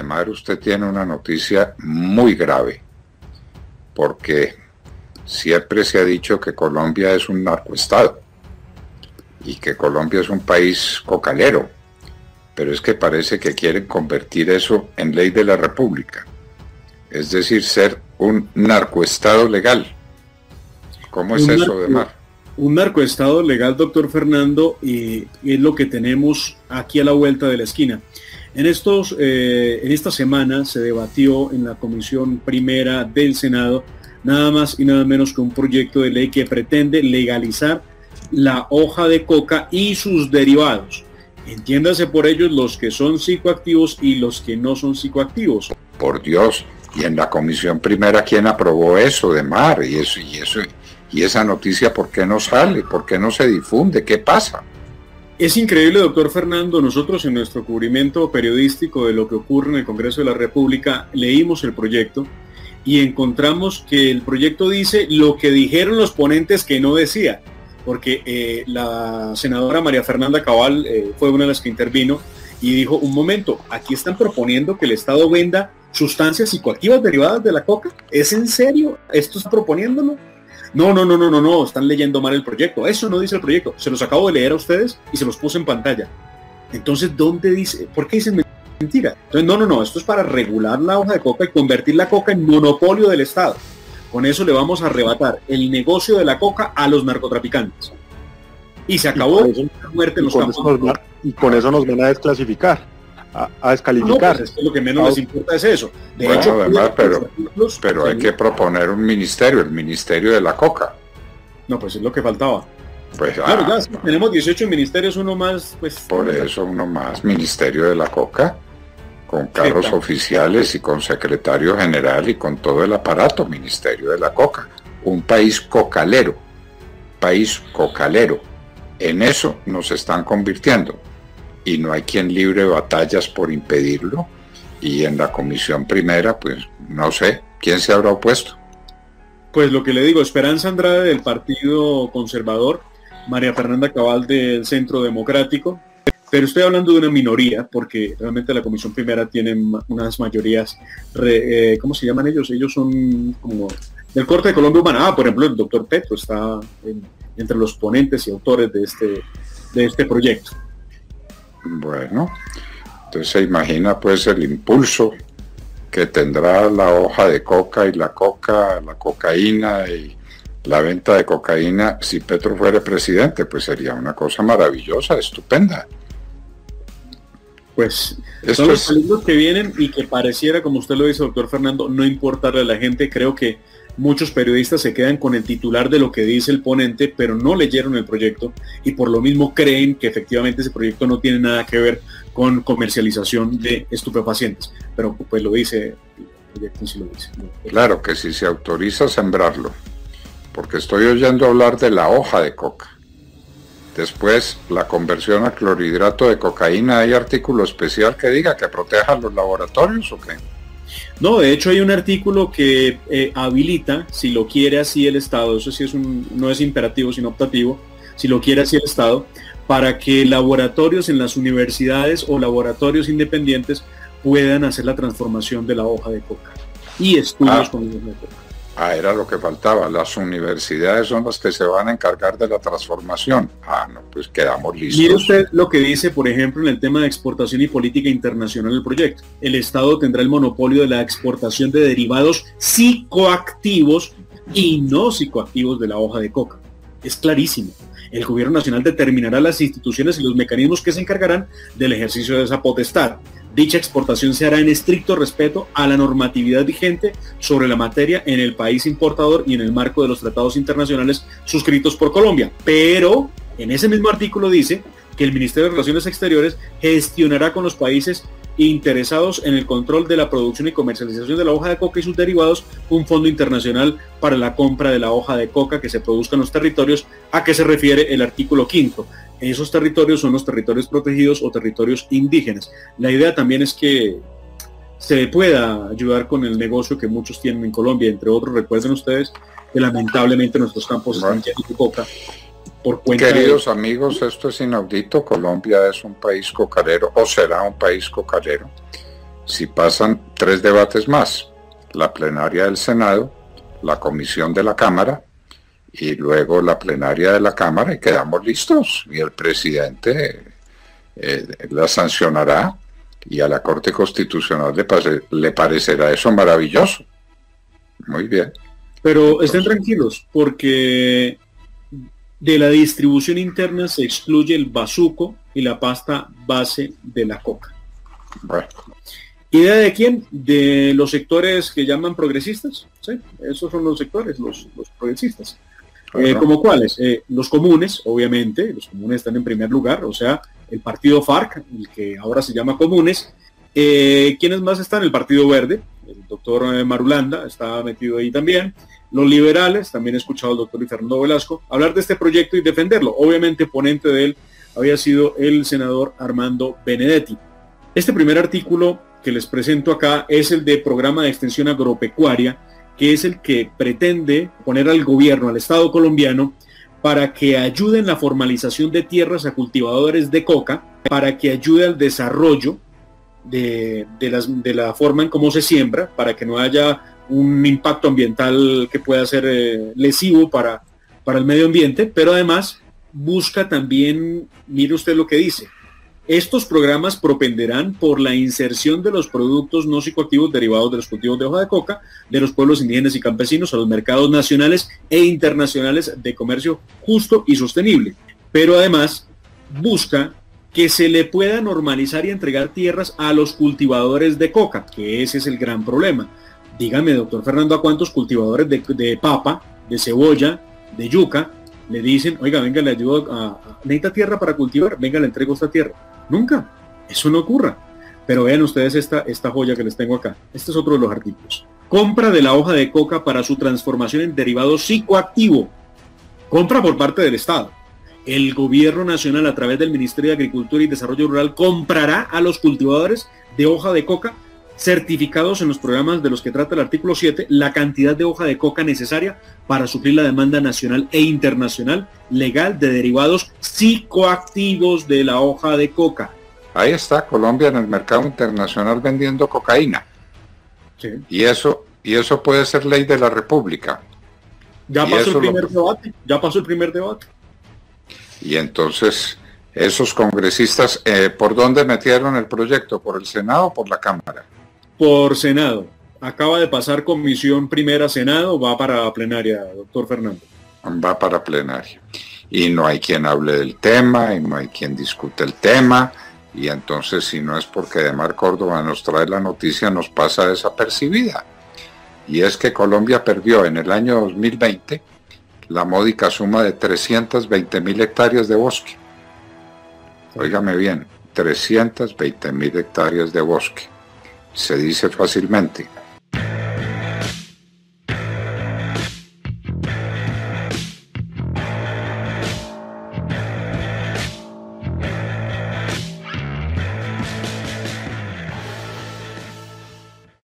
de Mar, usted tiene una noticia muy grave, porque siempre se ha dicho que Colombia es un narcoestado y que Colombia es un país cocalero, pero es que parece que quieren convertir eso en ley de la República, es decir, ser un narcoestado legal. ¿Cómo es eso de Mar? Un narcoestado legal, doctor Fernando, y es lo que tenemos aquí a la vuelta de la esquina. En, estos, eh, en esta semana se debatió en la Comisión Primera del Senado nada más y nada menos que un proyecto de ley que pretende legalizar la hoja de coca y sus derivados. Entiéndase por ellos los que son psicoactivos y los que no son psicoactivos. Por Dios, y en la comisión primera, ¿quién aprobó eso de mar? Y eso, y eso, y esa noticia, ¿por qué no sale? ¿Por qué no se difunde? ¿Qué pasa? Es increíble, doctor Fernando, nosotros en nuestro cubrimiento periodístico de lo que ocurre en el Congreso de la República leímos el proyecto y encontramos que el proyecto dice lo que dijeron los ponentes que no decía, porque eh, la senadora María Fernanda Cabal eh, fue una de las que intervino y dijo, un momento, aquí están proponiendo que el Estado venda sustancias psicoactivas derivadas de la coca. ¿Es en serio? ¿Esto está proponiéndolo? No, no, no, no, no, no, están leyendo mal el proyecto. Eso no dice el proyecto. Se los acabo de leer a ustedes y se los puse en pantalla. Entonces, ¿dónde dice? ¿Por qué dicen mentira? Entonces, no, no, no, esto es para regular la hoja de coca y convertir la coca en monopolio del Estado. Con eso le vamos a arrebatar el negocio de la coca a los narcotraficantes. Y se acabó la muerte en los campos. y con eso nos van a desclasificar a, descalificar. Pues lo que menos les importa es eso. De hecho, además, pero, pero hay que proponer un ministerio, el Ministerio de la Coca. No, pues es lo que faltaba. Pues, claro, ah. ya, tenemos 18 ministerios, uno más, pues... Por eso uno más, Ministerio de la Coca, con cargos oficiales y con secretario general y con todo el aparato, Ministerio de la Coca. Un país cocalero, país cocalero. En eso nos están convirtiendo y no hay quien libre batallas por impedirlo. Y en la comisión primera, pues no sé, ¿quién se habrá opuesto? Pues lo que le digo, Esperanza Andrade del Partido Conservador, María Fernanda Cabal del Centro Democrático, pero estoy hablando de una minoría porque realmente la comisión primera tiene unas mayorías, eh, ¿cómo se llaman ellos? Ellos son como del corte de Colombia Humana. Ah, por ejemplo, el doctor Petro está entre los ponentes y autores de este, de este proyecto. Bueno, entonces se imagina pues el impulso que tendrá la hoja de coca y la coca, la cocaína y la venta de cocaína si Petro fuera presidente, pues sería una cosa maravillosa, estupenda. Pues son los es... que vienen y que pareciera, como usted lo dice, doctor Fernando, no importarle a la gente. Creo que muchos periodistas se quedan con el titular de lo que dice el ponente, pero no leyeron el proyecto y por lo mismo creen que efectivamente ese proyecto no tiene nada que ver con comercialización de estupefacientes. Pero pues lo dice el proyecto sí lo dice. Claro que si se autoriza sembrarlo, porque estoy oyendo hablar de la hoja de coca. Después, la conversión a clorhidrato de cocaína, ¿hay artículo especial que diga que proteja los laboratorios o qué? No, de hecho hay un artículo que eh, habilita, si lo quiere así el Estado, eso sí es un, no es imperativo sino optativo, si lo quiere así el Estado, para que laboratorios en las universidades o laboratorios independientes puedan hacer la transformación de la hoja de coca y estudios ah. con hoja de coca. Ah, era lo que faltaba. Las universidades son las que se van a encargar de la transformación. Ah, no, pues quedamos listos. Mire usted lo que dice, por ejemplo, en el tema de exportación y política internacional del proyecto. El Estado tendrá el monopolio de la exportación de derivados psicoactivos y no psicoactivos de la hoja de coca. Es clarísimo. El gobierno nacional determinará las instituciones y los mecanismos que se encargarán del ejercicio de esa potestad. Dicha exportación se hará en estricto respeto a la normatividad vigente sobre la materia en el país importador y en el marco de los tratados internacionales suscritos por Colombia. Pero en ese mismo artículo dice que el Ministerio de Relaciones Exteriores gestionará con los países interesados en el control de la producción y comercialización de la hoja de coca y sus derivados un fondo internacional para la compra de la hoja de coca que se produzca en los territorios a que se refiere el artículo quinto esos territorios son los territorios protegidos o territorios indígenas. La idea también es que se pueda ayudar con el negocio que muchos tienen en Colombia, entre otros, recuerden ustedes que lamentablemente nuestros campos están llenos de coca. Por cuenta Queridos amigos, esto es inaudito. Colombia es un país cocarero o será un país cocarero. si pasan tres debates más, la plenaria del Senado, la comisión de la Cámara y luego la plenaria de la Cámara y quedamos listos. Y el presidente eh, la sancionará y a la Corte Constitucional le, le parecerá eso maravilloso. Muy bien. Pero estén tranquilos, porque de la distribución interna se excluye el bazuco y la pasta base de la coca. Bueno. ¿Idea de quién? De los sectores que llaman progresistas. ¿sí? Esos son los sectores, los, progresistas. Eh, ¿Como cuáles? Eh, los comunes, obviamente, los comunes están en primer lugar, o sea, el partido FARC, el que ahora se llama Comunes. Eh, ¿Quiénes más están? El Partido Verde, el doctor Marulanda está metido ahí también. Los liberales, también he escuchado al doctor Fernando Velasco, hablar de este proyecto y defenderlo. Obviamente, ponente de él había sido el senador Armando Benedetti. Este primer artículo que les presento acá es el de programa de extensión agropecuaria, que es el que pretende poner al gobierno, al Estado colombiano, para que ayude en la formalización de tierras a cultivadores de coca, para que ayude al desarrollo de, de, la forma en cómo se siembra, para que no haya un impacto ambiental que pueda ser eh, lesivo para, para el medio ambiente, pero además busca también, mire usted lo que dice, estos programas propenderán por la inserción de los productos no psicoactivos derivados de los cultivos de hoja de coca de los pueblos indígenas y campesinos a los mercados nacionales e internacionales de comercio justo y sostenible. Pero además busca que se le pueda normalizar y entregar tierras a los cultivadores de coca, que ese es el gran problema. Dígame, doctor Fernando, a cuántos cultivadores de, papa, de cebolla, de yuca, le dicen, oiga, venga, le ayudo a, necesita tierra para cultivar, venga, le entrego esta tierra. Nunca. Eso no ocurra. Pero vean ustedes esta, esta joya que les tengo acá. Este es otro de los artículos. Compra de la hoja de coca para su transformación en derivado psicoactivo. Compra por parte del Estado. El gobierno nacional a través del Ministerio de Agricultura y Desarrollo Rural comprará a los cultivadores de hoja de coca certificados en los programas de los que trata el artículo 7 la cantidad de hoja de coca necesaria para suplir la demanda nacional e internacional legal de derivados psicoactivos de la hoja de coca. Ahí está Colombia en el mercado internacional vendiendo cocaína. Y eso y eso puede ser ley de la República. Ya pasó el primer debate, ya pasó el primer debate. Y entonces esos congresistas, eh, ¿por dónde metieron el proyecto? ¿Por el Senado o por la Cámara? Por Senado. Acaba de pasar comisión primera Senado, va para plenaria, doctor Fernando. Va para plenaria. Y no hay quien hable del tema, y no hay quien discute el tema, y entonces si no es porque Demar Córdoba nos trae la noticia, nos pasa desapercibida. Y es que Colombia perdió en el año 2020 la módica suma de 320 mil hectáreas de bosque. Óigame bien, 320 mil hectáreas de bosque se dice fácilmente,